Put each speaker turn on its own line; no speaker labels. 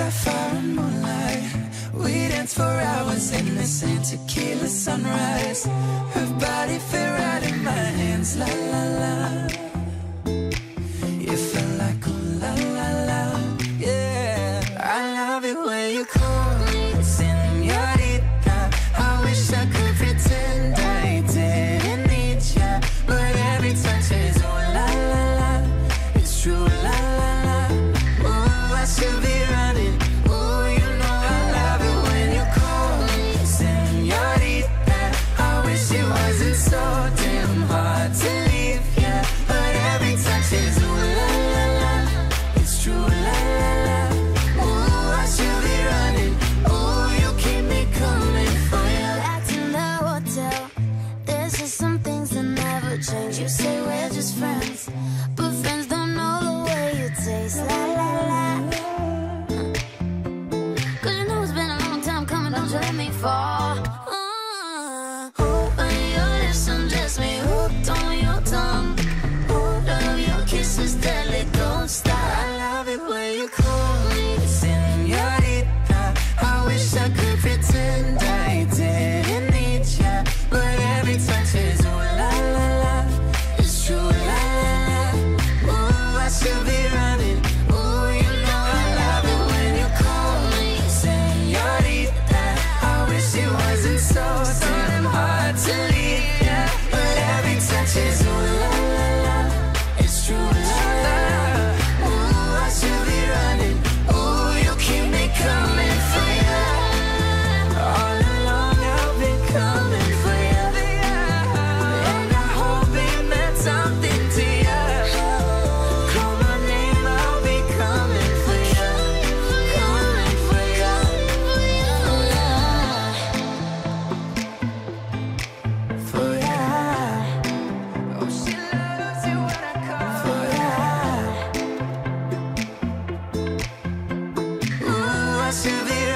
sapphire and moonlight. We danced for hours in the sand Tequila sunrise. Her body fit right in my hands La la la.
there's some things that never change. You say we're just friends But friends don't know the way you taste. Cause you know it's been a long time coming Don't you let me fall.
isn't so, so damn hard to leave. Yeah. But every touch is to